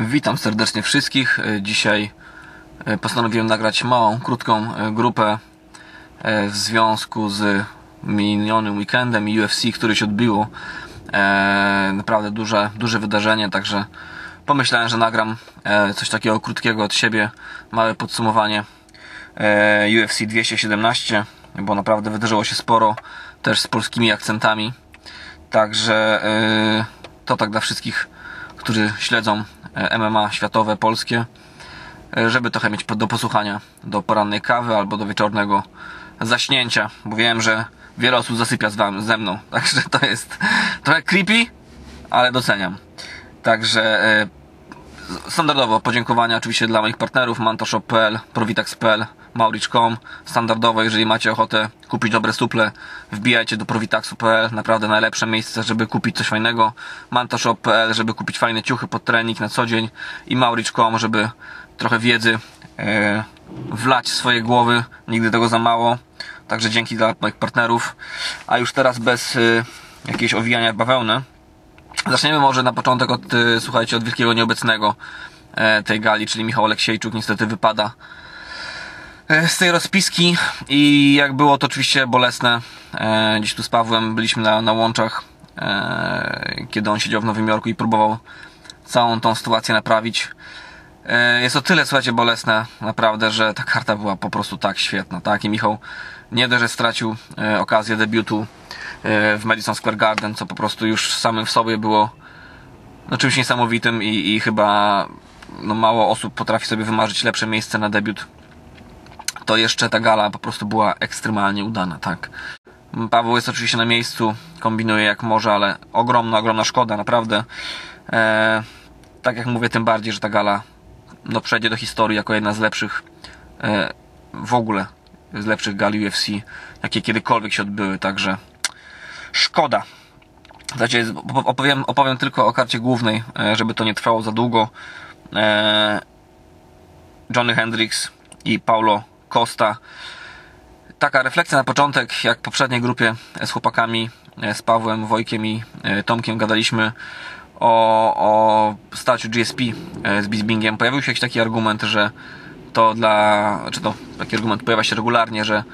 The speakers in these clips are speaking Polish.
Witam serdecznie wszystkich. E, Dzisiaj e, postanowiłem nagrać małą, krótką e, grupę w związku z minionym weekendem i UFC, który się odbiło. Naprawdę duże, duże wydarzenie, także pomyślałem, że nagram coś takiego krótkiego od siebie, małe podsumowanie UFC 217, bo naprawdę wydarzyło się sporo, też z polskimi akcentami. Także to tak dla wszystkich, którzy śledzą MMA światowe, polskie, e, żeby trochę mieć do posłuchania do porannej kawy albo do wieczornego zaśnięcia, bo wiem, że wiele osób zasypia z wami, ze mną, także to jest trochę creepy, ale doceniam. Także e, standardowo podziękowania oczywiście dla moich partnerów mantoshop.pl, provitax.pl, mauricz.com. Standardowo, jeżeli macie ochotę kupić dobre suple, wbijajcie do provitaxu.pl, naprawdę najlepsze miejsce, żeby kupić coś fajnego. mantoshop.pl, żeby kupić fajne ciuchy pod trening na co dzień i mauricz.com, żeby trochę wiedzy e, wlać w swoje głowy, nigdy tego za mało. Także dzięki dla moich partnerów. A już teraz bez e, jakiejś owijania w bawełnę, Zaczniemy może na początek od, y, słuchajcie, od wielkiego nieobecnego e, tej gali, czyli Michał Aleksiejczuk niestety wypada e, z tej rozpiski i jak było to oczywiście bolesne. E, Dziś tu z Pawłem byliśmy na, na łączach, kiedy on siedział w Nowym Jorku i próbował całą tą sytuację naprawić. Jest to tyle, słuchajcie, bolesne, naprawdę, że ta karta była po prostu tak świetna, tak? I Michał nie dość, że stracił okazję debiutu w Madison Square Garden, co po prostu już samym w sobie było no, czymś niesamowitym i, i chyba no, mało osób potrafi sobie wymarzyć lepsze miejsce na debiut. To jeszcze ta gala po prostu była ekstremalnie udana, tak. Paweł jest oczywiście na miejscu, kombinuje jak może, ale ogromna, ogromna szkoda, naprawdę. E, tak jak mówię, tym bardziej, że ta gala no, przejdzie do historii jako jedna z lepszych e, w ogóle z lepszych gali UFC, jakie kiedykolwiek się odbyły, także szkoda. Znaczy, opowiem, opowiem tylko o karcie głównej, e, żeby to nie trwało za długo. E, Johnny Hendricks i Paulo Costa. Taka refleksja na początek, jak w poprzedniej grupie z chłopakami, e, z Pawłem, Wojkiem i e, Tomkiem gadaliśmy o, o starciu GSP e, z Bisbingiem. Pojawił się jakiś taki argument, że to dla, czy to taki argument pojawia się regularnie, że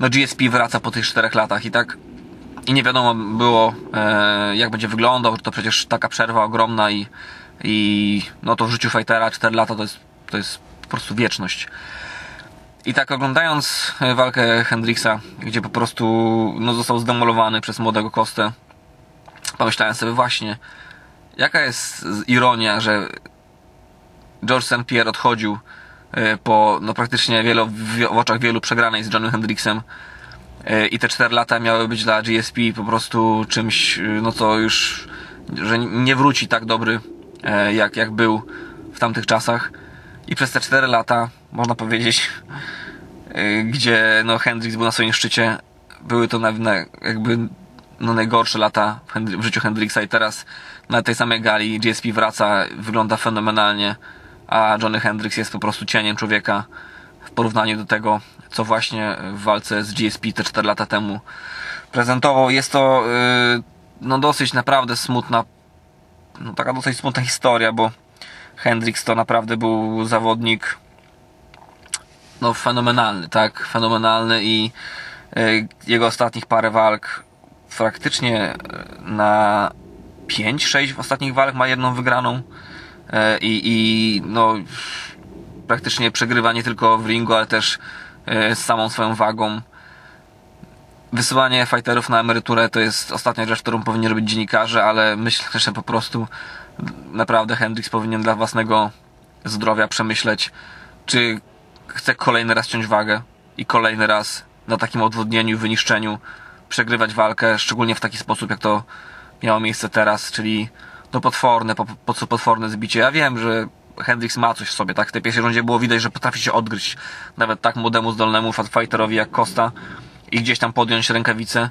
no GSP wraca po tych czterech latach i tak i nie wiadomo było e, jak będzie wyglądał, to przecież taka przerwa ogromna i, i no to w życiu fightera 4 lata to jest, to jest po prostu wieczność. I tak oglądając e, walkę Hendricksa, gdzie po prostu no, został zdemolowany przez młodego Kostę, pomyślałem sobie właśnie, jaka jest ironia, że George St. Pierre odchodził e, po no, praktycznie wielu, w oczach wielu przegranej z Johnem Hendricksem e, i te 4 lata miały być dla GSP po prostu czymś, e, no co już, że nie wróci tak dobry jak, jak był w tamtych czasach. I przez te 4 lata można powiedzieć gdzie no Hendricks był na swoim szczycie były to na, na jakby no najgorsze lata w, życiu Hendricksa i teraz na tej samej gali GSP wraca, wygląda fenomenalnie, a Johnny Hendricks jest po prostu cieniem człowieka w porównaniu do tego, co właśnie w walce z GSP te 4 lata temu prezentował. Jest to yy, no dosyć naprawdę smutna, no taka dosyć smutna historia, bo Hendricks to naprawdę był zawodnik no fenomenalny, tak, fenomenalny i yy, jego ostatnich parę walk praktycznie na 5-6 w ostatnich walk ma jedną wygraną i, i no praktycznie przegrywa nie tylko w ringu, ale też z samą swoją wagą. Wysyłanie fighterów na emeryturę to jest ostatnia rzecz, którą powinni robić dziennikarze, ale myślę, że po prostu naprawdę Hendricks powinien dla własnego zdrowia przemyśleć, czy chce kolejny raz ciąć wagę i kolejny raz na takim odwodnieniu, wyniszczeniu przegrywać walkę, szczególnie w taki sposób, jak to miało miejsce teraz, czyli no potworne, po, po potworne zbicie. Ja wiem, że Hendricks ma coś w sobie, tak? W tej pierwszej rundzie było widać, że potrafi się odgryźć nawet tak młodemu, zdolnemu fighterowi jak Costa i gdzieś tam podjąć rękawice.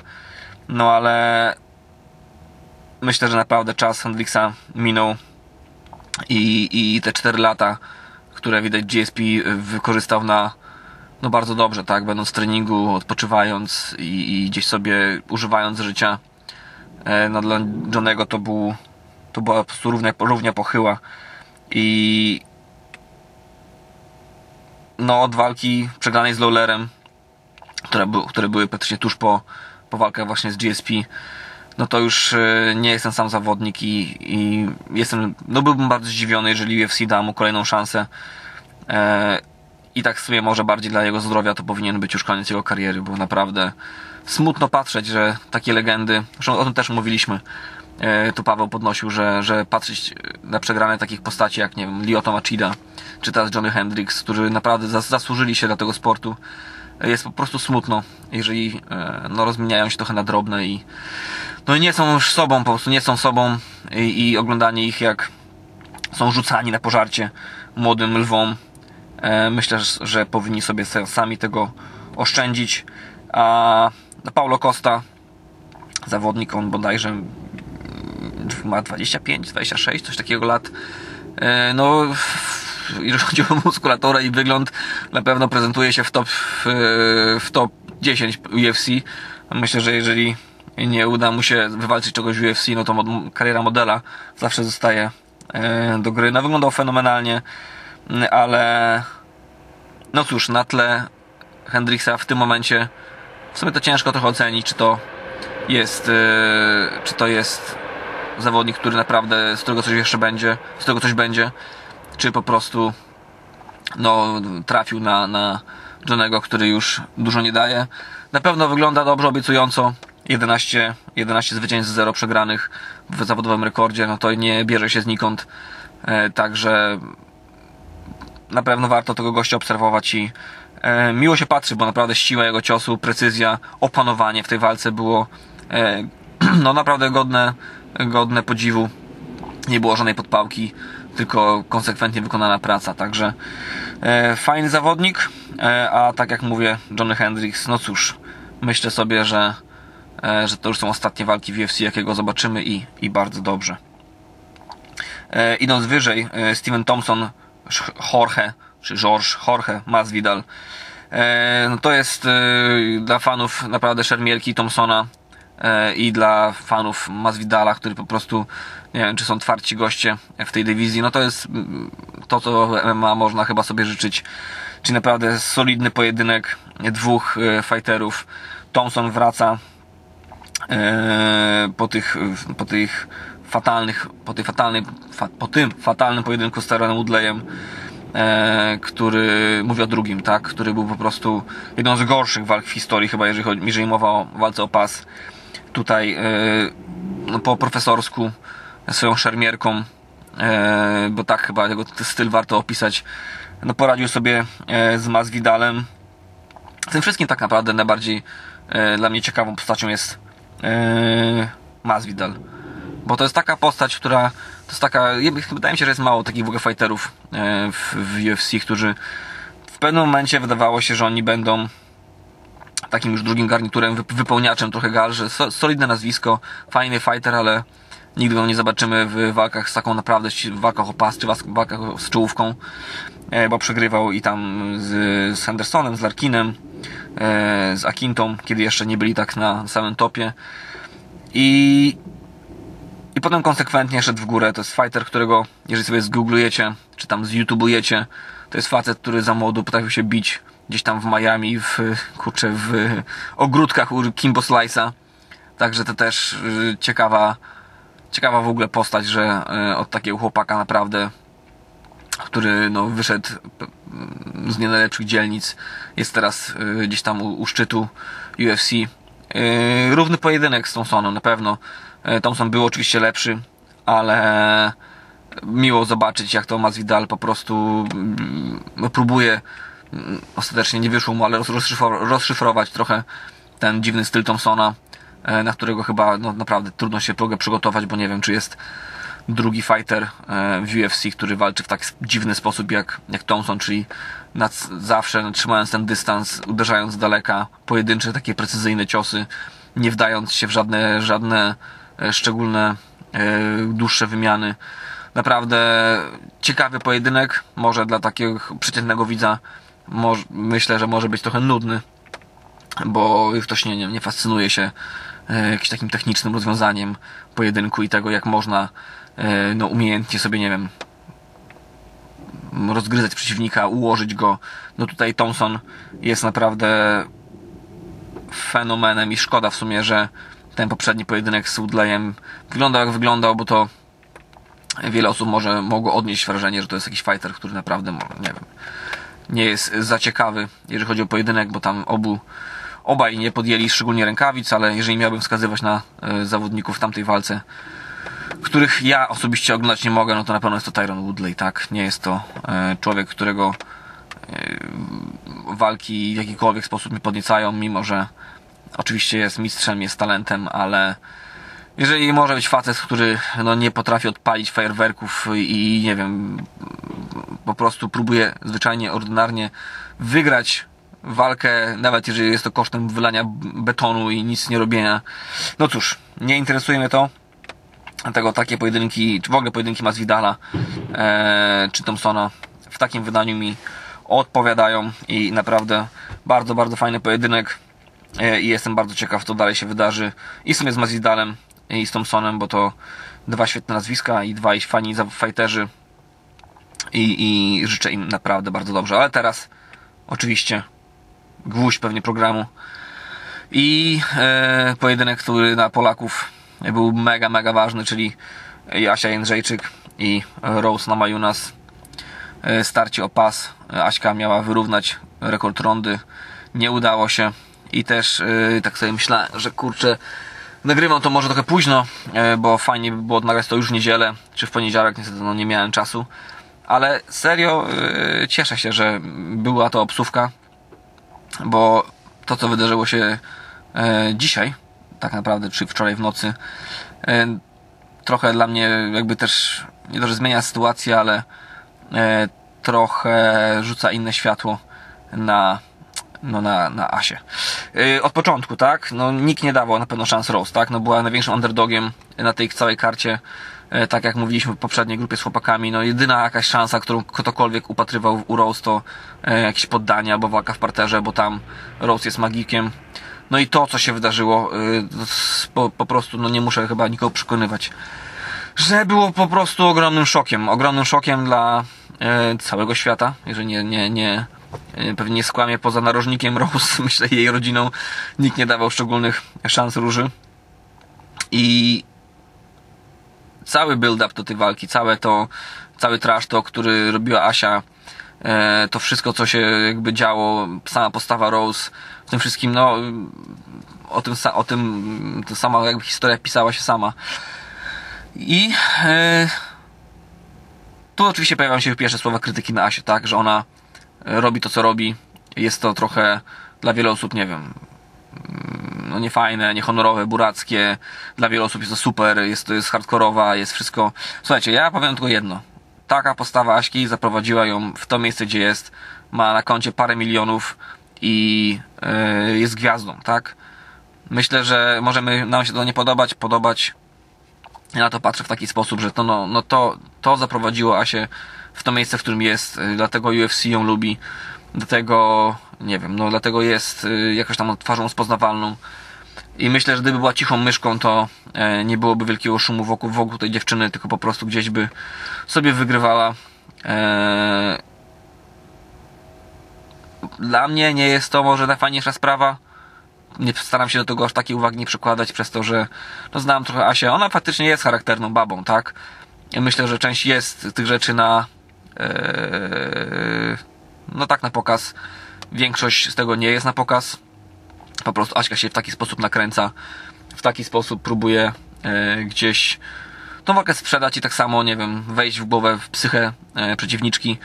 No ale myślę, że naprawdę czas Hendricksa minął i, i te 4 lata, które widać GSP wykorzystał na no bardzo dobrze, tak, będąc w treningu, odpoczywając i, i gdzieś sobie używając życia. E, no dla Johnego to był to była po prostu równia, równia pochyła i no od walki przegranej z Lawlerem, które, które były praktycznie tuż po, po walkach właśnie z GSP, no to już e, nie jestem sam zawodnik i, i jestem, no byłbym bardzo zdziwiony, jeżeli UFC da mu kolejną szansę. E, I tak sobie może bardziej dla jego zdrowia to powinien być już koniec jego kariery, bo naprawdę smutno patrzeć, że takie legendy, zresztą o tym też mówiliśmy, tu Paweł podnosił, że, że patrzeć na przegrane takich postaci jak, nie wiem, Lyoto Machida, czy teraz Johnny Hendricks, którzy naprawdę zas zasłużyli się dla tego sportu, jest po prostu smutno, jeżeli no, rozmieniają się trochę na drobne i no nie są już sobą, po prostu nie są sobą i, i oglądanie ich jak są rzucani na pożarcie młodym lwom. E, myślę, że, powinni sobie sami tego oszczędzić. A Paulo Costa, zawodnik, on bodajże ma 25, 26, coś takiego lat. E, no, jeżeli chodzi o muskulaturę i wygląd, na pewno prezentuje się w top, w top 10 UFC. Myślę, że jeżeli nie uda mu się wywalczyć czegoś w UFC, no to mod kariera modela zawsze zostaje e, do gry. No wyglądał fenomenalnie, ale no cóż, na tle Hendricksa w tym momencie w sumie to ciężko trochę ocenić, czy to jest e, czy to jest zawodnik, który naprawdę z którego coś jeszcze będzie, z którego coś będzie, czy po prostu no, trafił na, na Johnego, który już dużo nie daje. Na pewno wygląda dobrze, obiecująco. 11, 11 zwycięstw, 0 przegranych w zawodowym rekordzie, no to nie bierze się znikąd. E, także na pewno warto tego gościa obserwować i e, miło się patrzy, bo naprawdę siła jego ciosu, precyzja, opanowanie w tej walce było e, no naprawdę godne, godne podziwu. Nie było żadnej podpałki, tylko konsekwentnie wykonana praca. Także e, fajny zawodnik, e, a tak jak mówię, Johnny Hendricks, no cóż, myślę sobie, że E, że to już są ostatnie walki w UFC, jakiego zobaczymy i, i bardzo dobrze. E, idąc wyżej, e, Steven Thompson, Jorge, czy George, Jorge Masvidal. No to jest dla fanów naprawdę szermierki Thompsona i dla fanów Masvidala, który po prostu nie wiem, czy są twarci goście w tej dywizji. No to jest mm, to, co MMA można chyba sobie życzyć. Czyli naprawdę solidny pojedynek dwóch fighterów. Thompson wraca E, po tych, po tych fatalnych, po tej fatalnej, fa, po tym fatalnym pojedynku z Tyronem Woodleyem, e, który, mówię o drugim, tak, który był po prostu jedną z gorszych walk w historii, chyba jeżeli, chodzi, jeżeli mowa o walce o pas. Tutaj, e, no, po profesorsku, swoją szermierką, e, bo tak chyba jego styl warto opisać, no poradził sobie e, z Masvidalem. Tym wszystkim tak naprawdę najbardziej dla mnie ciekawą postacią jest Masvidal. Bo to jest taka postać, która to jest taka, wydaje mi się, że jest mało takich w ogóle fighterów w, w UFC, którzy w pewnym momencie wydawało się, że oni będą takim już drugim garniturem, wypełniaczem trochę gal, że solidne nazwisko, fajny fighter, ale nigdy go nie zobaczymy w walkach z taką naprawdę, w walkach o pas, czy w walkach z czołówką, yy, bo przegrywał i tam z, z Hendersonem, z Larkinem, E, z Akintą, kiedy jeszcze nie byli tak na samym topie. I, i potem konsekwentnie szedł w górę. To jest fighter, którego, jeżeli sobie zgooglujecie, czy tam zyoutubujecie, to jest facet, który za młodu potrafił się bić gdzieś tam w Miami, w, kurczę, w ogródkach u Kimbo Slice'a. Także to też y, ciekawa, ciekawa w ogóle postać, że y, od takiego chłopaka naprawdę który no, wyszedł z nie dzielnic, jest teraz y, gdzieś tam u, u szczytu UFC. Równy pojedynek z Thompsonem, na pewno. Thompson był oczywiście lepszy, ale miło zobaczyć, jak to Masvidal po prostu no, próbuje, mm, ostatecznie nie wyszło mu, ale rozszyfrować trochę ten dziwny styl Thompsona, na którego chyba no, naprawdę trudno się przygotować, bo nie wiem, czy jest drugi fighter e, w UFC, który walczy w tak dziwny sposób jak, jak Thompson, czyli nad, zawsze trzymając ten dystans, uderzając z daleka, pojedyncze takie precyzyjne ciosy, nie wdając się w żadne, żadne e, szczególne e, dłuższe wymiany. Naprawdę ciekawy pojedynek, może dla takiego przeciętnego widza myślę, że może być trochę nudny, bo ktoś nie, nie, nie fascynuje się jakimś takim technicznym rozwiązaniem pojedynku i tego, jak można E, no umiejętnie sobie, nie wiem, rozgryzać przeciwnika, ułożyć go. No tutaj Thompson jest naprawdę fenomenem i szkoda w sumie, że ten poprzedni pojedynek z Woodleyem wyglądał jak wyglądał, bo to wiele osób może mogło odnieść wrażenie, że to jest jakiś fighter, który naprawdę, nie wiem, nie jest za ciekawy, jeżeli chodzi o pojedynek, bo tam obu obaj nie podjęli szczególnie rękawic, ale jeżeli miałbym wskazywać na y, zawodników w tamtej walce, których ja osobiście oglądać nie mogę, no to na pewno jest to Tyron Woodley, tak? Nie jest to y, człowiek, którego y, walki w jakikolwiek sposób mi podniecają, mimo że oczywiście jest mistrzem, jest talentem, ale jeżeli może być facet, który no, nie potrafi odpalić fajerwerków i nie wiem, po prostu próbuje zwyczajnie, ordynarnie wygrać walkę, nawet jeżeli jest to kosztem wylania betonu i nic nie robienia. No cóż, nie interesuje mnie to. Dlatego takie pojedynki, czy w ogóle pojedynki Masvidala e, czy Thompsona w takim wydaniu mi odpowiadają i naprawdę bardzo, bardzo fajny pojedynek e, i jestem bardzo ciekaw, co dalej się wydarzy i w sumie z Masvidalem i z Thompsonem, bo to dwa świetne nazwiska i dwaj fani fighterzy i, i życzę im naprawdę bardzo dobrze. Ale teraz oczywiście gwóźdź pewnie programu i e, pojedynek, który na Polaków był mega, mega ważny, czyli Asia Jędrzejczyk i Rose Namajunas e, starcie o pas. Aśka miała wyrównać rekord rondy. Nie udało się i też e, tak sobie myślałem, że kurczę Nagrywam to może trochę późno, e, bo fajnie by było nagrać to już w niedzielę, czy w poniedziałek, niestety no nie miałem czasu. Ale serio yy, cieszę się, że była to obsówka, bo to, co wydarzyło się yy, dzisiaj, tak naprawdę, czy wczoraj w nocy, yy, trochę dla mnie jakby też, nie zmienia sytuację, ale trochę rzuca inne światło na no na, na Asie. Od początku, tak? No nikt nie dawał na pewno szans Rose, tak? No była największym underdogiem na tej całej karcie. Yy, tak jak mówiliśmy w poprzedniej grupie z chłopakami, no jedyna jakaś szansa, którą ktokolwiek upatrywał u Rose to yy, jakieś poddania, bo walka w parterze, bo tam Rose jest magikiem. No i to, co się wydarzyło, yy, po, po prostu, no nie muszę chyba nikogo przekonywać, że było po prostu ogromnym szokiem. Ogromnym szokiem dla całego świata, jeżeli nie, nie, nie E, pewnie nie skłamie poza narożnikiem Rose, myślę jej rodziną, nikt nie dawał szczególnych szans Róży. I cały build-up do tej walki, całe to, cały trash to, który robiła Asia, e, to wszystko, co się jakby działo, sama postawa Rose, w tym wszystkim, no, o tym, o tym, to sama jakby historia pisała się sama. I e, tu oczywiście pojawiają się pierwsze słowa krytyki na Asię, tak, że ona robi to, co robi. Jest to trochę dla wielu osób, nie wiem, no niefajne, niehonorowe, burackie. Dla wielu osób jest to super, jest jest hardkorowa, jest wszystko. Słuchajcie, ja powiem tylko jedno. Taka postawa Aśki zaprowadziła ją w to miejsce, gdzie jest. Ma na koncie parę milionów i yy, jest gwiazdą, tak? Myślę, że możemy nam się to nie podobać, podobać. Ja na to patrzę w taki sposób, że to, no, no to, to zaprowadziło Asię w to miejsce, w którym jest, y, dlatego UFC ją lubi, dlatego, nie wiem, no dlatego jest y, jakoś tam twarzą rozpoznawalną. I myślę, że gdyby była cichą myszką, to e, nie byłoby wielkiego szumu wokół, wokół tej dziewczyny, tylko po prostu gdzieś by sobie wygrywała. E, dla mnie nie jest to może najfajniejsza sprawa. Nie staram się do tego aż takiej uwagi nie przykładać, przez to, że no, znam trochę Asię. Ona faktycznie jest charakterną babą, tak? Ja myślę, że część jest tych rzeczy na Eee, no tak na pokaz. Większość z tego nie jest na pokaz. Po prostu Aśka się w taki sposób nakręca, w taki sposób próbuje e, gdzieś tą walkę sprzedać i tak samo, nie wiem, wejść w głowę, w psychę e, przeciwniczki.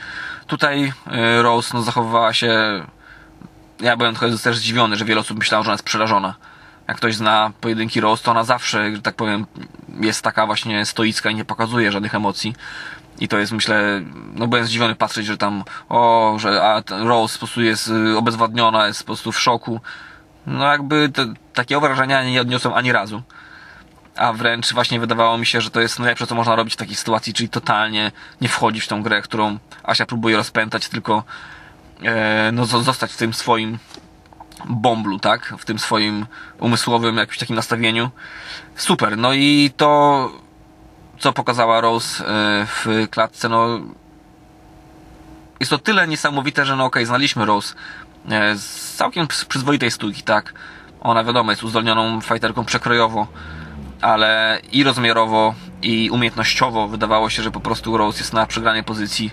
Tutaj e, Rose no, zachowywała się. Ja byłem trochę też zdziwiony, że wiele osób myślało, że ona jest przerażona. Jak ktoś zna pojedynki Rose, to ona zawsze, że tak powiem, jest taka właśnie stoicka i nie pokazuje żadnych emocji. I to jest, myślę, no byłem zdziwiony patrzeć, że tam, o, że a Rose po prostu jest y, obezwładniona, jest po prostu w szoku. No jakby te, takiego wrażenia nie odniosłem ani razu. A wręcz właśnie wydawało mi się, że to jest najlepsze, co można robić w takiej sytuacji, czyli totalnie nie wchodzić w tą grę, którą Asia próbuje rozpętać, tylko e, no, zostać w tym swoim bomblu, tak? W tym swoim umysłowym jakimś takim nastawieniu. Super. No i to co pokazała Rose e, w klatce, no jest to tyle niesamowite, że no okej, okay, znaliśmy Rose e, z całkiem przyzwoitej stójki, tak? Ona wiadomo jest uzdolnioną fighterką przekrojowo, ale i rozmiarowo, i umiejętnościowo wydawało się, że po prostu Rose jest na przegranej pozycji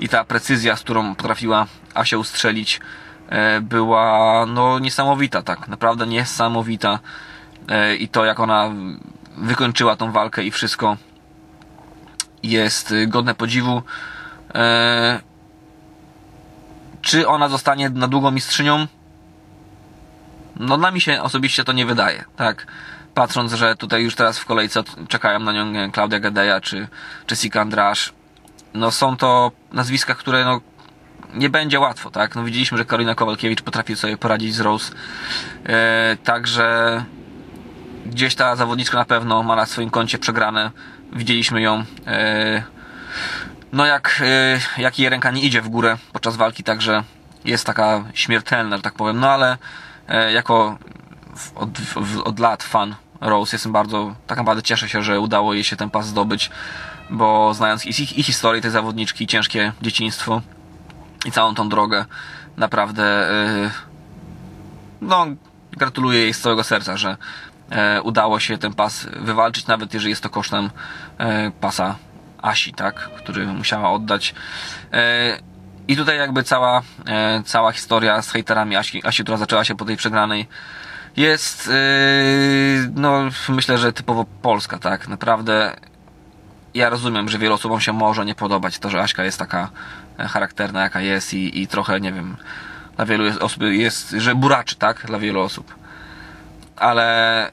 i ta precyzja, z którą potrafiła Asia ustrzelić, e, była no niesamowita, tak? Naprawdę niesamowita. I to, jak ona wykończyła tą walkę i wszystko jest godne podziwu. Czy ona zostanie na długo mistrzynią? No dla mi się osobiście to nie wydaje, tak. Patrząc, że tutaj już teraz w kolejce czekają na nią Klaudia Gadeja czy Jessica Andrasz. No są to nazwiska, które no nie będzie łatwo, tak? No widzieliśmy, że Karolina Kowalkiewicz potrafi sobie poradzić z Rose. E, także gdzieś ta zawodniczka na pewno ma na swoim koncie przegrane. Widzieliśmy ją e, no jak, y, jak jej ręka nie idzie w górę podczas walki, także jest taka śmiertelna, że tak powiem. No ale e, jako od, od lat fan Rose jestem bardzo, tak naprawdę cieszę się, że udało jej się ten pas zdobyć, bo znając ich, ich historię tej zawodniczki, ciężkie dzieciństwo i całą tą drogę, naprawdę e, no gratuluję jej z całego serca, że e, udało się ten pas wywalczyć, nawet jeżeli jest to kosztem pasa Asi, tak, który musiała oddać. E, I tutaj jakby cała, e, cała historia z hejterami Asi, Asi, która zaczęła się po tej przegranej, jest, e, no, myślę, że typowo polska, tak. Naprawdę ja rozumiem, że wielu osobom się może nie podobać to, że Aśka jest taka charakterna, jaka jest i, i trochę, nie wiem, dla wielu osób jest, że buraczy, tak, dla wielu osób. Ale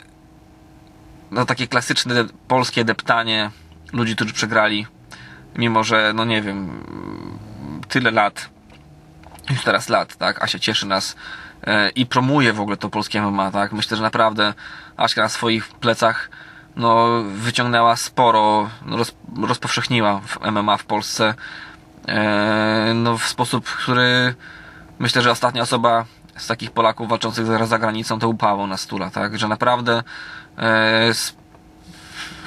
no takie klasyczne polskie deptanie ludzi, którzy przegrali, mimo że, no nie wiem, tyle lat, już teraz lat, tak, Asia cieszy nas e, i promuje w ogóle to polskie MMA, tak, myślę, że naprawdę Aśka na swoich plecach, no, wyciągnęła sporo, no, roz, rozpowszechniła w MMA w Polsce, e, no, w sposób, który myślę, że ostatnia osoba z takich Polaków walczących za, za granicą to Paweł na stula, tak, że naprawdę e,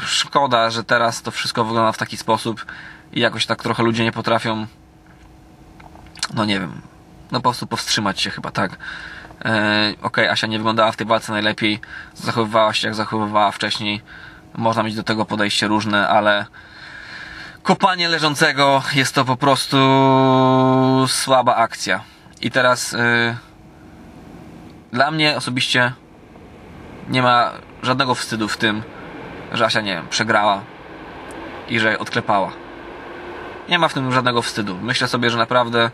szkoda, że teraz to wszystko wygląda w taki sposób i jakoś tak trochę ludzie nie potrafią, no nie wiem, no po prostu powstrzymać się chyba, tak. E, Okej, okay, Asia nie wyglądała w tej walce najlepiej, zachowywała się jak zachowywała wcześniej, można mieć do tego podejście różne, ale kopanie leżącego jest to po prostu słaba akcja. I teraz yy, dla mnie osobiście nie ma żadnego wstydu w tym, że Asia, nie wiem, przegrała i że odklepała. Nie ma w tym żadnego wstydu. Myślę sobie, że naprawdę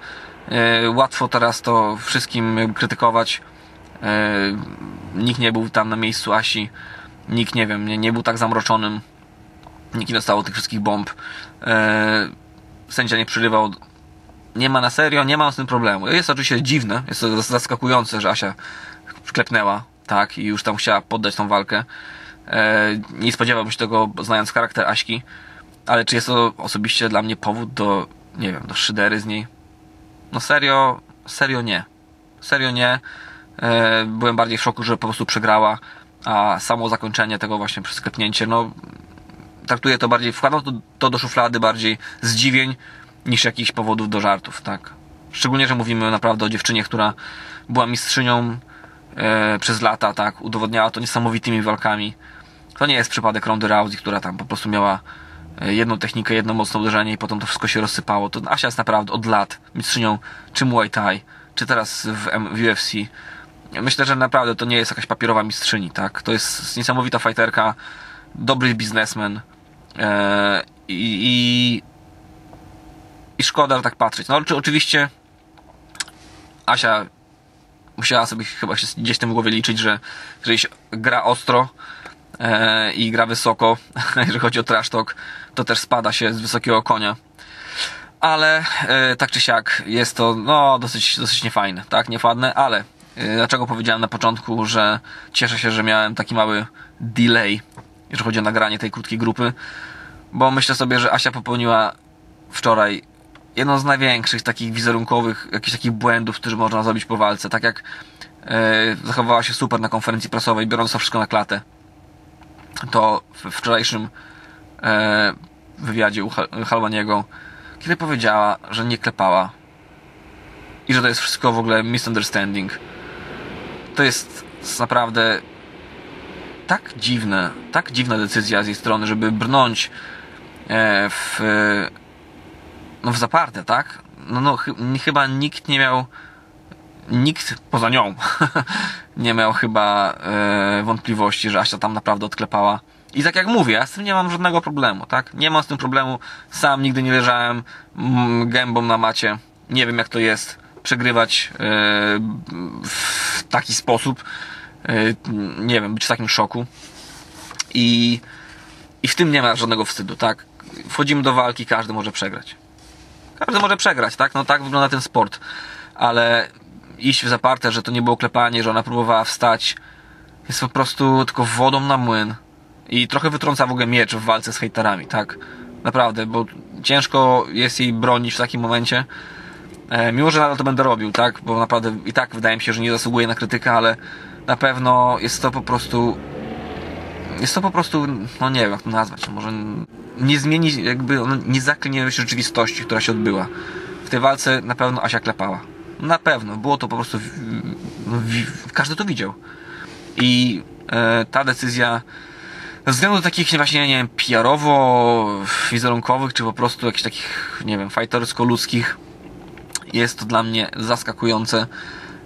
e, łatwo teraz to wszystkim krytykować. E, nikt nie był tam na miejscu Asi. Nikt, nie wiem, nie, nie był tak zamroczonym. Nikt nie dostało tych wszystkich bomb. E, sędzia nie przerywał. Nie ma na serio, nie mam z tym problemu. Jest oczywiście dziwne, jest to zaskakujące, że Asia klepnęła, tak, i już tam chciała poddać tą walkę. E, nie spodziewałbym się tego, znając charakter Aśki, ale czy jest to osobiście dla mnie powód do, nie wiem, do szydery z niej? No serio, serio nie. Serio nie. E, byłem bardziej w szoku, że po prostu przegrała, a samo zakończenie tego właśnie przez sklepnięcie, no traktuję to bardziej, wkładam to, to do szuflady bardziej zdziwień niż jakichś powodów do żartów, tak. Szczególnie, że mówimy naprawdę o dziewczynie, która była mistrzynią e, przez lata, tak, udowodniała to niesamowitymi walkami. To nie jest przypadek Rondy Rousey, która tam po prostu miała e, jedną technikę, jedno mocne uderzenie i potem to wszystko się rozsypało. To Asia jest naprawdę od lat mistrzynią czy Muay Thai, czy teraz w, w UFC. Myślę, że naprawdę to nie jest jakaś papierowa mistrzyni, tak? To jest niesamowita fighterka, dobry biznesmen e, i, i szkoda, że tak patrzeć. No oczywiście Asia musiała sobie chyba się gdzieś tym w głowie liczyć, że jeżeli się gra ostro e, i gra wysoko, jeżeli chodzi o trash talk, to też spada się z wysokiego konia. Ale e, tak czy siak jest to no, dosyć, dosyć niefajne, tak, niefładne, ale e, dlaczego powiedziałem na początku, że cieszę się, że miałem taki mały delay, jeżeli chodzi o nagranie tej krótkiej grupy, bo myślę sobie, że Asia popełniła wczoraj jedną z największych takich wizerunkowych, jakichś takich błędów, które można zrobić po walce. Tak jak e, zachowała się super na konferencji prasowej, biorąc to wszystko na klatę. To w wczorajszym e, wywiadzie u Halwaniego, kiedy powiedziała, że nie klepała i że to jest wszystko w ogóle misunderstanding. To jest naprawdę tak dziwne, tak dziwna decyzja z jej strony, żeby brnąć e, w, no w zaparte, tak? No, no chyba nikt nie miał, nikt poza nią nie miał chyba e, wątpliwości, że Asia tam naprawdę odklepała. I tak jak mówię, ja z tym nie mam żadnego problemu, tak? Nie mam z tym problemu. Sam nigdy nie leżałem mm, gębą na macie. Nie wiem jak to jest przegrywać e, w taki sposób. E, nie wiem, być w takim szoku. I, I w tym nie ma żadnego wstydu, tak? Wchodzimy do walki, każdy może przegrać. Każdy może przegrać, tak? No tak wygląda ten sport. Ale iść w zaparte, że to nie było klepanie, że ona próbowała wstać, jest po prostu tylko wodą na młyn. I trochę wytrąca w ogóle miecz w walce z hejterami, tak? Naprawdę, bo ciężko jest jej bronić w takim momencie. E, mimo, że nadal to będę robił, tak? Bo naprawdę i tak wydaje mi się, że nie zasługuje na krytykę, ale na pewno jest to po prostu jest to po prostu, no nie wiem jak to nazwać, może nie zmieni, jakby nie zaklnie rzeczywistości, która się odbyła. W tej walce na pewno Asia klepała. Na pewno, było to po prostu, no, każdy to widział. I e, ta decyzja ze względu takich właśnie, nie wiem, PR-owo, wizerunkowych, czy po prostu jakichś takich, nie wiem, fightersko-ludzkich, jest to dla mnie zaskakujące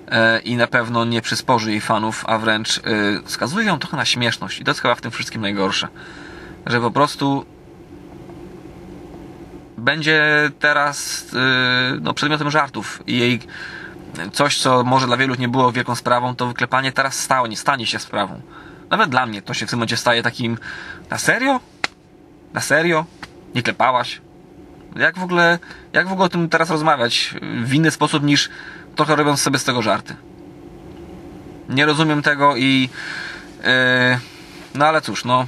e, i na pewno nie przysporzy jej fanów, a wręcz e, skazuje ją trochę na śmieszność. I to jest chyba w tym wszystkim najgorsze. Że po prostu będzie teraz e, no, przedmiotem żartów i jej coś, co może dla wielu nie było wielką sprawą, to wyklepanie teraz stało, nie stanie się sprawą. Nawet dla mnie to się w tym momencie staje takim na serio? Na serio? Nie klepałaś? Jak w ogóle, jak w ogóle o tym teraz rozmawiać w inny sposób niż trochę robiąc sobie z tego żarty? Nie rozumiem tego i yy, no ale cóż, no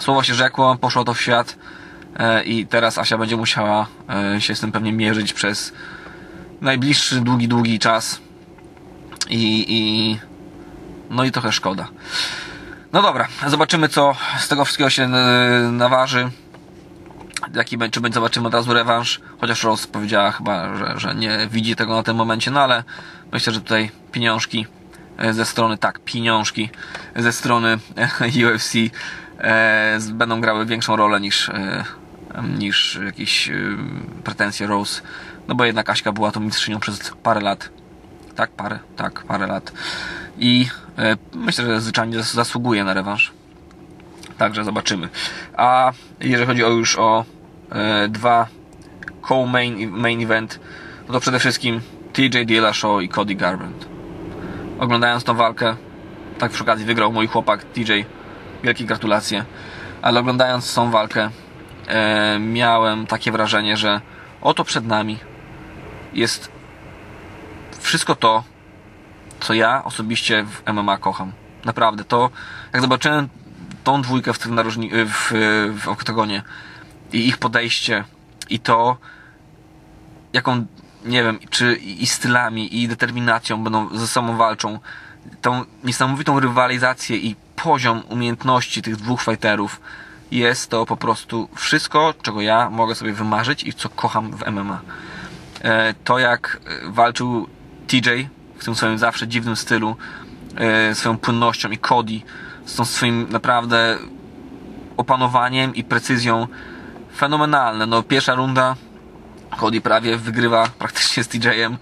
słowo się rzekło, poszło to w świat i teraz Asia będzie musiała yy, się z tym pewnie mierzyć przez najbliższy, długi, długi czas i, i no i trochę szkoda. No dobra, zobaczymy co z tego wszystkiego się e, naważy. Jaki będzie, czy zobaczymy od razu rewanż. Chociaż Rose powiedziała chyba, że, że nie widzi tego na tym momencie, no ale myślę, że tutaj pieniążki e, ze strony, tak, pieniążki ze strony UFC e, będą grały większą rolę niż, e, niż jakieś e, pretensje Rose. No bo jednak Aśka była tą mistrzynią przez parę lat. Tak, parę, tak, parę lat. I E, myślę, że zwyczajnie zasługuje na rewanż. Także zobaczymy. A jeżeli chodzi o już o e, dwa co-main main event, no to przede wszystkim TJ Dillashaw i Cody Garbrandt. Oglądając tą walkę, tak przy okazji wygrał mój chłopak TJ. Wielkie gratulacje. Ale oglądając tą walkę, e, miałem takie wrażenie, że oto przed nami jest wszystko to, co ja osobiście w MMA kocham. Naprawdę, to jak zobaczyłem tą dwójkę w, narożni, w, w oktagonie i ich podejście i to jaką, nie wiem, czy i stylami i determinacją będą ze sobą walczą, tą niesamowitą rywalizację i poziom umiejętności tych dwóch fighterów jest to po prostu wszystko, czego ja mogę sobie wymarzyć i co kocham w MMA. E, to jak walczył TJ w tym swoim zawsze dziwnym stylu, e, swoją płynnością i Cody z tą swoim naprawdę opanowaniem i precyzją fenomenalne. No, pierwsza runda Cody prawie wygrywa praktycznie z TJ-em.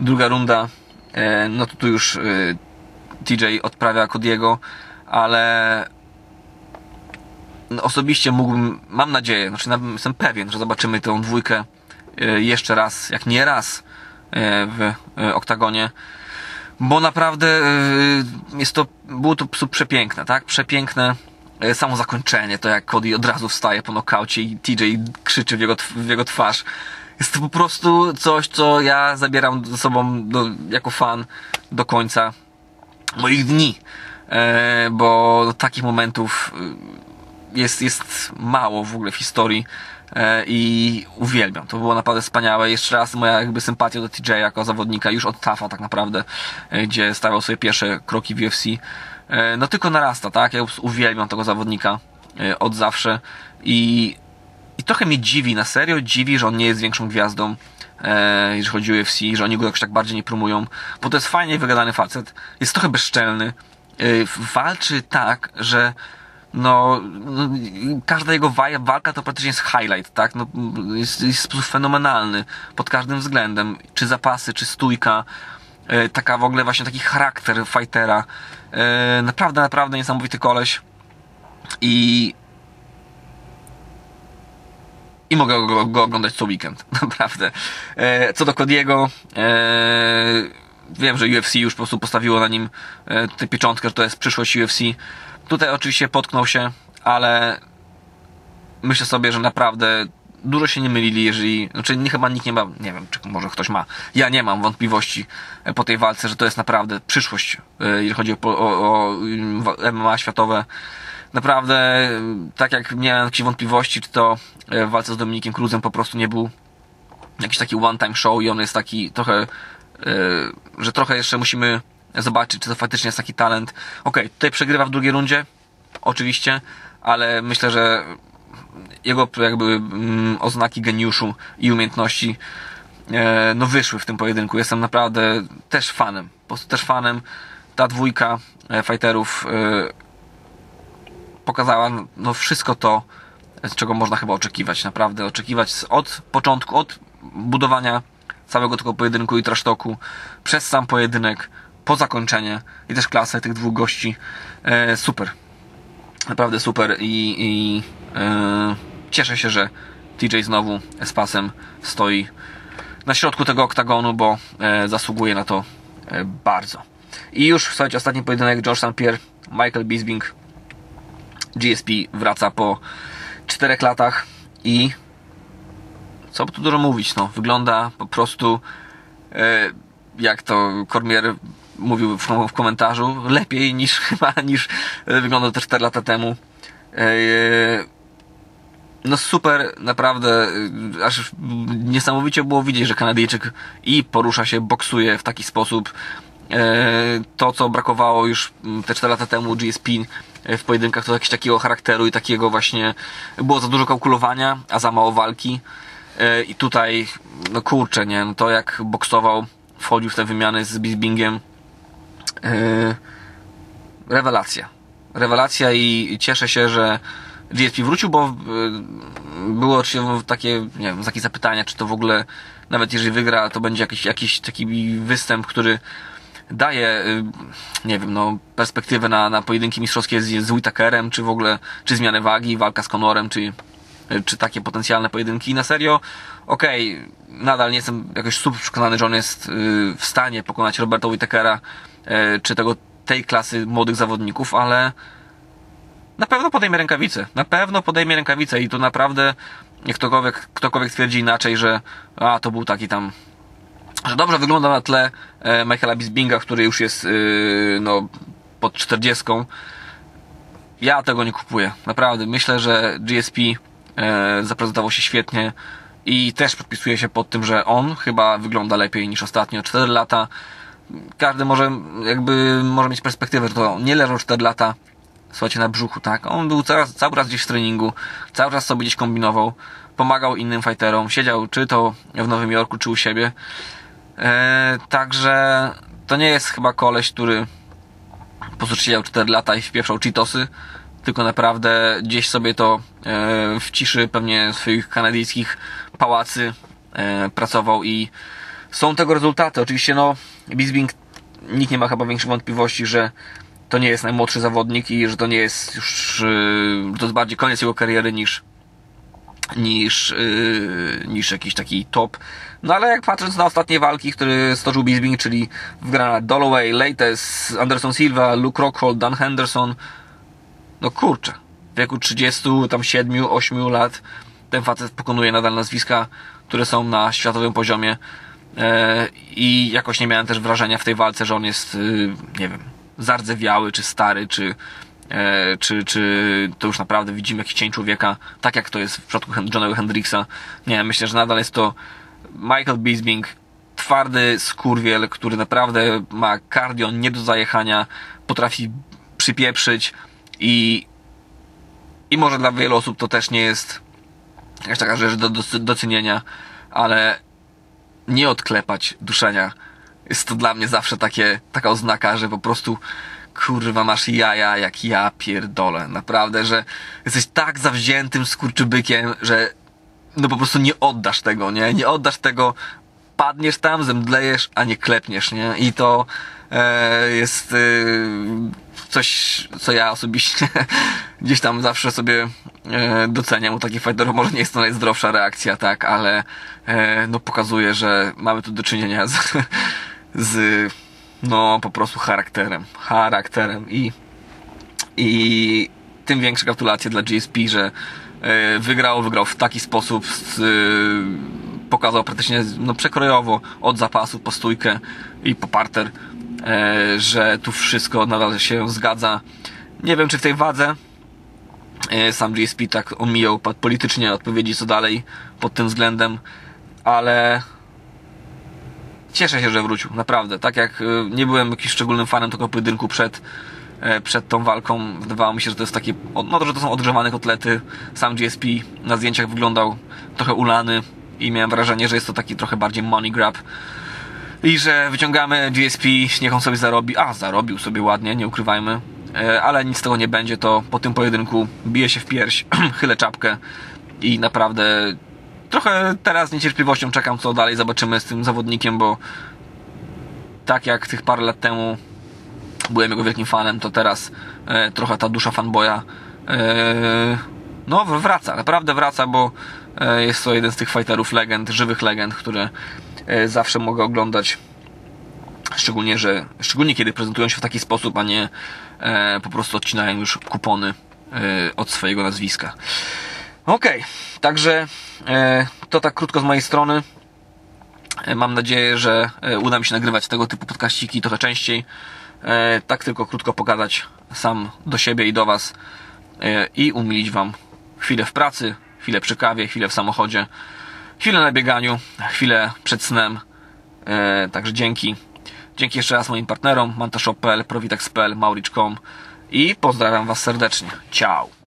Druga runda, e, no to tu już e, TJ odprawia Cody'ego, ale osobiście mógłbym, mam nadzieję, znaczy jestem pewien, że zobaczymy tę dwójkę jeszcze raz, jak nie raz w oktagonie bo naprawdę jest to, było to przepiękne, tak? Przepiękne samo zakończenie, to jak Cody od razu wstaje po nokaucie i TJ krzyczy w jego, w jego twarz. Jest to po prostu coś, co ja zabieram ze sobą do, jako fan do końca moich dni, e, bo takich momentów jest, jest mało w ogóle w historii E, i uwielbiam. To było naprawdę wspaniałe. Jeszcze raz moja jakby sympatia do TJ jako zawodnika już od TAFA tak naprawdę, e, gdzie stawiał sobie pierwsze kroki w UFC. E, no tylko narasta, tak? Ja uwielbiam tego zawodnika od zawsze i, i trochę mnie dziwi, na serio dziwi, że on nie jest większą gwiazdą jeżeli chodzi o UFC, że oni go jakoś tak bardziej nie promują, bo to jest fajnie wygadany facet, jest trochę bezczelny, walczy tak, że no, no, każda jego wa- walka to praktycznie jest highlight, tak? No, jest, jest sposób fenomenalny pod każdym względem. Czy zapasy, czy stójka, e, taka w ogóle właśnie taki charakter fightera. E, naprawdę, naprawdę niesamowity koleś. I i mogę go, go oglądać co weekend, naprawdę. E, co do Cody'ego, e, wiem, że UFC już po prostu postawiło na nim e, tę pieczątkę, że to jest przyszłość UFC. Tutaj oczywiście potknął się, ale myślę sobie, że naprawdę dużo się nie mylili, jeżeli, znaczy nie, chyba nikt nie ma, nie wiem, czy może ktoś ma, ja nie mam wątpliwości e, po tej walce, że to jest naprawdę przyszłość, e, jeżeli chodzi o, o, o MMA światowe. Naprawdę, tak jak miałem jakieś wątpliwości, czy to e, w walce z Dominikiem Cruzem po prostu nie był jakiś taki one-time show i on jest taki trochę, że trochę jeszcze musimy zobaczyć, czy to faktycznie jest taki talent. Okay, tutaj przegrywa w drugiej rundzie, oczywiście, ale myślę, że jego jakby mm, oznaki geniuszu i umiejętności e, no wyszły w tym pojedynku. Jestem naprawdę też fanem, po prostu też fanem. Ta dwójka e, fighterów e, pokazała no wszystko to, z czego można chyba oczekiwać. Naprawdę oczekiwać od początku, od budowania całego tego pojedynku i trasztoku, przez sam pojedynek, po zakończenie i też klasę tych dwóch gości. E, super. Naprawdę super i, i e, cieszę się, że TJ znowu z pasem stoi na środku tego oktagonu, bo e, zasługuje na to e, bardzo. I już, słuchajcie, ostatni pojedynek George St. Pierre, Michael Bisping. GSP wraca po 4 latach i co tu dużo mówić, no, wygląda po prostu e, jak to Cormier mówił w, komentarzu, lepiej niż chyba niż wyglądał to 4 lata temu. E, no super, naprawdę, aż niesamowicie było widzieć, że Kanadyjczyk i porusza się, boksuje w taki sposób. E, to, co brakowało już te 4 lata temu GSP e, w pojedynkach, to jakiegoś takiego charakteru i takiego właśnie, było za dużo kalkulowania, a za mało walki. E, I tutaj, no kurczę, nie, no to jak boksował, wchodził w te wymiany z Bisbingiem, rewelacja. Rewelacja i cieszę się, że GSP wrócił, bo y, było oczywiście takie, nie wiem, znaki zapytania, czy to w ogóle, nawet jeżeli wygra, to będzie jakiś, jakiś taki występ, który daje, y, nie wiem, no, perspektywę na, na pojedynki mistrzowskie z, z Whitakerem, czy w ogóle, czy zmianę wagi, walka z Conorem, czy, czy takie potencjalne pojedynki. Na serio, okej, okay, nadal nie jestem jakoś super przekonany, że on jest w stanie pokonać Roberta Whitakera, czy tego, tej klasy młodych zawodników, ale na pewno podejmie rękawice. Na pewno podejmie rękawice i tu naprawdę ktokolwiek, ktokolwiek stwierdzi inaczej, że a, to był taki tam że dobrze wygląda na tle e, Michaela Bisbinga, który już jest yy, no, pod 40. Ja tego nie kupuję. Naprawdę. Myślę, że GSP e, zaprezentował się świetnie i też podpisuje się pod tym, że on chyba wygląda lepiej niż ostatnio. 4 lata. Każdy może jakby może mieć perspektywę, że to nie leżą 4 lata słuchajcie, na brzuchu, tak? On był cały, cały czas gdzieś w treningu, cały czas sobie gdzieś kombinował, pomagał innym fighterom, siedział czy to w Nowym Jorku, czy u siebie. E, także to nie jest chyba koleś, który po prostu siedział 4 lata i wpieprzał cheatosy, tylko naprawdę gdzieś sobie to e, w ciszy pewnie swoich kanadyjskich pałacy e, pracował i są tego rezultaty. Oczywiście no, Bisbing nikt nie ma chyba większych wątpliwości, że to nie jest najmłodszy zawodnik i że to nie jest już, yy, to jest bardziej koniec jego kariery niż niż, yy, niż jakiś taki top. No ale jak patrząc na ostatnie walki, które stoczył Bisbing, czyli w granat Dalloway, Lates, Anderson Silva, Luke Rockhold, Dan Henderson, no kurczę, w wieku 30, tam 7, 8 lat ten facet pokonuje nadal nazwiska, które są na światowym poziomie i jakoś nie miałem też wrażenia w tej walce, że on jest, y, nie wiem, zardzewiały, czy stary, czy, e, czy, czy to już naprawdę widzimy jakiś cień człowieka, tak jak to jest w przypadku Johnego Hendrixa. Nie, myślę, że nadal jest to Michael Bisping, twardy skurwiel, który naprawdę ma cardio nie do zajechania, potrafi przypieprzyć i, i może dla wielu osób to też nie jest jakaś taka rzecz do, do docenienia, ale nie odklepać duszenia. Jest to dla mnie zawsze takie, taka oznaka, że po prostu kurwa masz jaja jak ja pierdolę. Naprawdę, że jesteś tak zawziętym skurczybykiem, że no po prostu nie oddasz tego, nie? Nie oddasz tego, padniesz tam, zemdlejesz, a nie klepniesz, nie? I to e, jest e, coś, co ja osobiście gdzieś tam zawsze sobie doceniam u takich fighterów. Może nie jest to najzdrowsza reakcja, tak, ale e, no pokazuje, że mamy tu do czynienia z, z no po prostu charakterem. Charakterem i i tym większe gratulacje dla GSP, że e, wygrał, wygrał w taki sposób, e, pokazał praktycznie no, przekrojowo od zapasu po stójkę i po parter, e, że tu wszystko nadal się zgadza. Nie wiem, czy w tej wadze e, sam GSP tak omijał politycznie odpowiedzi co dalej pod tym względem, ale cieszę się, że wrócił, naprawdę. Tak jak e, nie byłem jakimś szczególnym fanem tego pojedynku przed, e, przed tą walką, wydawało mi się, że to jest takie, no to, że to są odgrzewane kotlety. Sam GSP na zdjęciach wyglądał trochę ulany i miałem wrażenie, że jest to taki trochę bardziej money grab. I że wyciągamy GSP, niech on sobie zarobi. A, zarobił sobie ładnie, nie ukrywajmy. E, Ale nic z tego nie będzie, to po tym pojedynku bije się w pierś, chylę czapkę i naprawdę trochę teraz z niecierpliwością czekam, co dalej zobaczymy z tym zawodnikiem, bo tak jak tych parę lat temu byłem jego wielkim fanem, to teraz e, trochę ta dusza fanboya e, no wraca, naprawdę wraca, bo e, jest to jeden z tych fighterów legend, żywych legend, które e, zawsze mogę oglądać. Szczególnie, że szczególnie kiedy prezentują się w taki sposób, a nie po prostu odcinają już kupony e, od swojego nazwiska. Okay, także e, to tak krótko z mojej strony. E, mam nadzieję, że e, uda mi się nagrywać tego typu podkaściki trochę częściej. E, tak tylko krótko pogadać sam do siebie i do Was e, i umilić Wam chwilę w pracy, chwilę przy kawie, chwilę w samochodzie, chwilę na bieganiu, chwilę przed snem. E, także dzięki. Dzięki jeszcze raz moim partnerom, mantashop.pl, provitex.pl, mauricz.com i pozdrawiam Was serdecznie. Ciao!